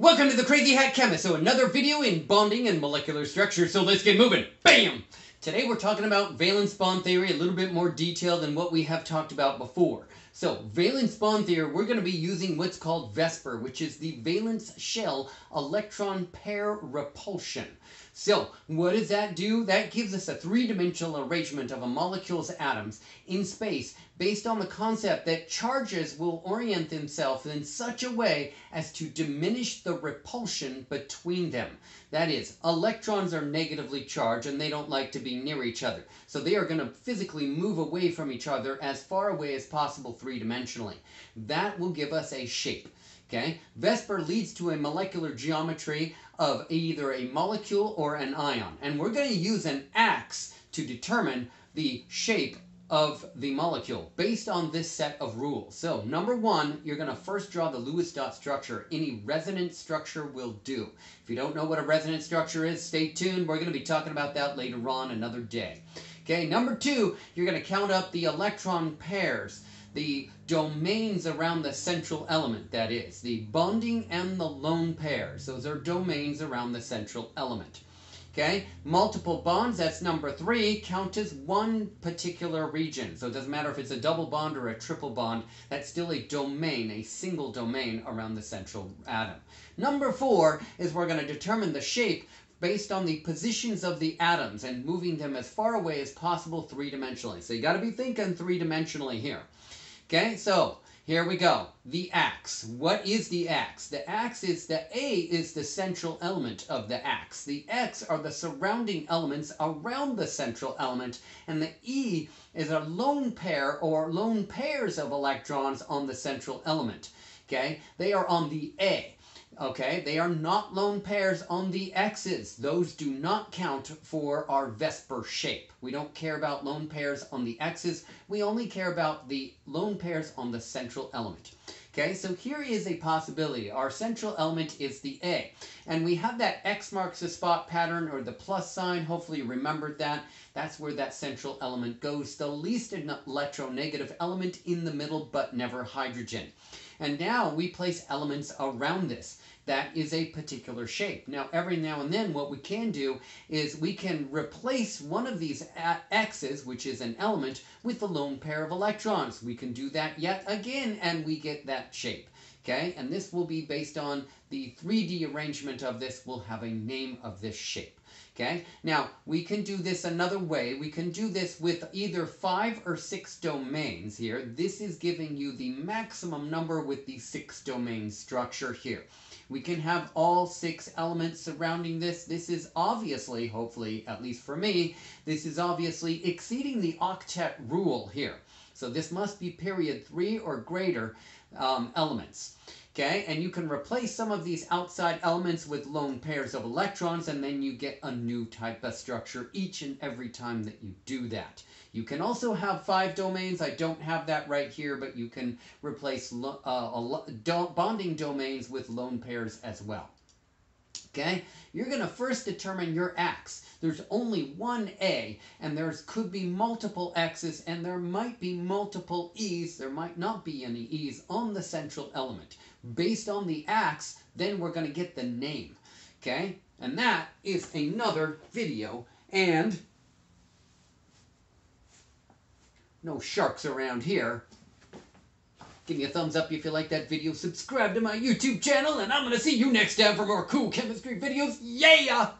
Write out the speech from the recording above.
Welcome to the Crazy Hat Chemist. So another video in bonding and molecular structure. So let's get moving. Bam! Today we're talking about valence bond theory, a little bit more detail than what we have talked about before. So valence bond theory, we're going to be using what's called VSEPR, which is the valence shell electron pair repulsion. So what does that do? That gives us a three-dimensional arrangement of a molecule's atoms in space based on the concept that charges will orient themselves in such a way as to diminish the repulsion between them. That is, electrons are negatively charged and they don't like to be near each other. So they are going to physically move away from each other as far away as possible three-dimensionally. That will give us a shape. Okay, VSEPR leads to a molecular geometry of either a molecule or an ion. And we're going to use an axe to determine the shape of the molecule based on this set of rules. So number one, you're going to first draw the Lewis dot structure. Any resonance structure will do. If you don't know what a resonance structure is, stay tuned. We're going to be talking about that later on another day. Okay, number two, you're going to count up the electron pairs the domains around the central element, that is, the bonding and the lone pairs. Those are domains around the central element. Okay, multiple bonds, that's number three, count as one particular region. So it doesn't matter if it's a double bond or a triple bond, that's still a domain, a single domain around the central atom. Number four is we're going to determine the shape based on the positions of the atoms and moving them as far away as possible three-dimensionally. So you got to be thinking three-dimensionally here. Okay, so here we go. The axe. What is the axe? The axe is the A is the central element of the axe. The X are the surrounding elements around the central element. And the E is a lone pair or lone pairs of electrons on the central element. Okay, they are on the A. Okay, they are not lone pairs on the x's. Those do not count for our VSEPR shape. We don't care about lone pairs on the x's. We only care about the lone pairs on the central element. Okay, so here is a possibility. Our central element is the A. And we have that X marks the spot pattern or the plus sign. Hopefully you remembered that. That's where that central element goes. The least electronegative element in the middle, but never hydrogen. And now we place elements around this that is a particular shape. Now, every now and then, what we can do is we can replace one of these x's, which is an element, with the lone pair of electrons. We can do that yet again, and we get that shape. Okay, and this will be based on the 3D arrangement of this We'll have a name of this shape. Okay, now we can do this another way. We can do this with either five or six domains here. This is giving you the maximum number with the six domain structure here. We can have all six elements surrounding this. This is obviously, hopefully, at least for me, this is obviously exceeding the octet rule here. So this must be period three or greater um, elements. Okay, and you can replace some of these outside elements with lone pairs of electrons and then you get a new type of structure each and every time that you do that. You can also have five domains. I don't have that right here, but you can replace uh, bonding domains with lone pairs as well. Okay, you're going to first determine your x. There's only one A, and there could be multiple x's, and there might be multiple e's. There might not be any e's on the central element. Based on the x, then we're going to get the name. Okay, and that is another video. And no sharks around here. Give me a thumbs up if you like that video. Subscribe to my YouTube channel, and I'm to see you next time for more cool chemistry videos. Yeah!